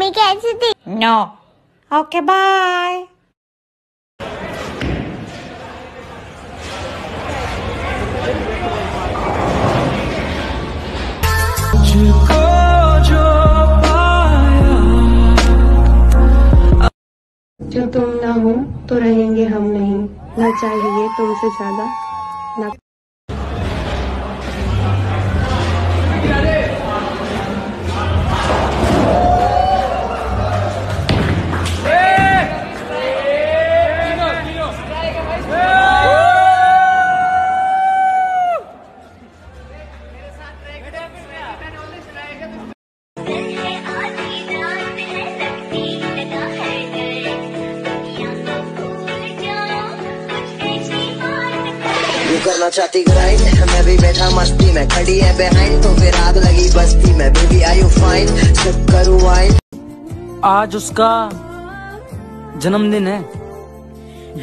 Mummy कैसी थी No. Okay, bye. जो तुम ना हो तो रहेंगे हम नहीं न चाहिए तुमसे ज़्यादा न करना चाहती ग्राइंड मैं भी बैठा, मस्ती में खड़ी है बिहाइंड तो फिर आग लगी बस्ती में। Baby I you fine sip करू वाइन आज उसका जन्मदिन है,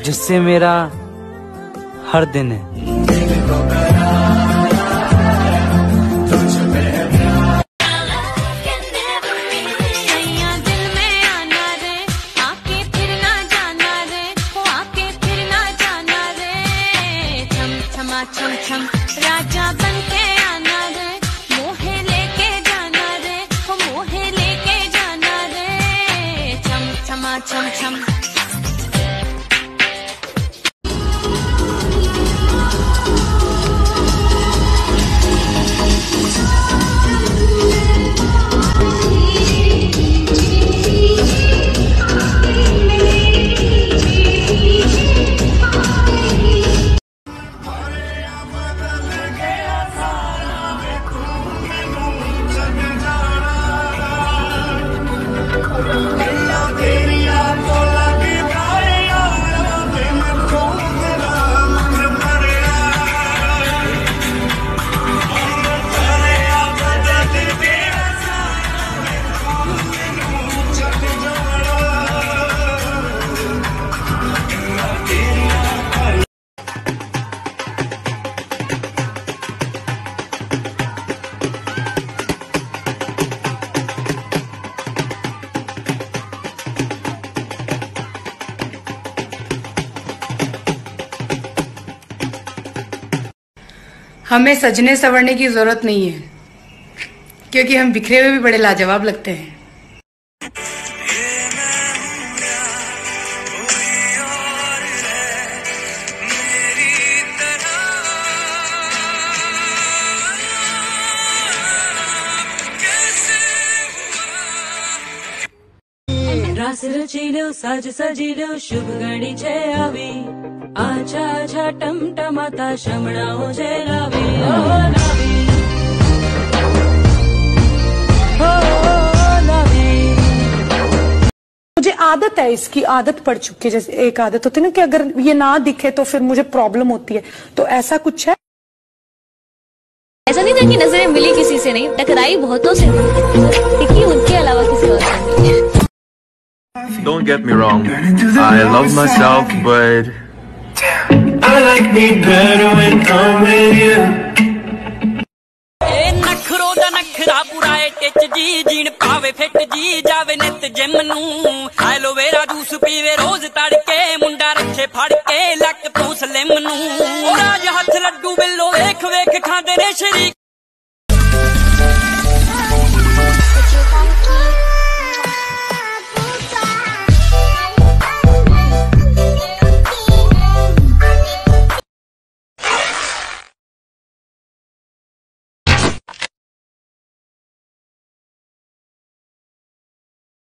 जिससे मेरा हर दिन है। छम छम। छम राजा बन के आना रे, मोहे लेके जाना रे मोहे लेके जाना रे। छम छमा छम छम। Thank you. हमें सजने संवरने की जरूरत नहीं है क्योंकि हम बिखरे हुए भी बड़े लाजवाब लगते हैं રાસ રચી લો સાજ સજી લો શુભ ઘડી છે આવી આછા આછા ટમટમાતા શમણાઓ છે લાવી ઓ લાવી ઓ લાવી मुझे आदत है इसकी आदत पड़ चुकी है जैसे एक आदत होती है ना कि अगर ये ना दिखे तो फिर मुझे प्रॉब्लम होती है तो ऐसा कुछ है ऐसा नहीं था कि नजरें मिली किसी से नहीं टकराई बहुतों से देखिए उनके अलावा किसी और से नहीं Don't get me wrong, I love myself, but I like me better when I'm with you. ਏ ਨਖਰੋ ਦਾ ਨਖਰਾ ਪੂਰਾ ਏ ਟਿਚ ਜੀ ਜੀਣ ਪਾਵੇ, ਫਿੱਟ ਜੀ ਜਾਵੇ ਨਿਤ ਜਿਮ ਨੂੰ ਐਲੋਵੇਰਾ ਜੂਸ ਪੀਵੇ ਰੋਜ਼ ਤੜਕੇ ਮੁੰਡਾ ਰੱਖੇ ਫੜ ਕੇ ਲੱਕ ਤੋਂ ਸਲਿਮ ਨੂੰ ਰਾਜ ਹੱਥ ਲੱਡੂ ਬਿੱਲੋ ਵੇਖ ਵੇਖ, ਖਾਂਦੇ ਨੇ ਸ਼ਰੀਕ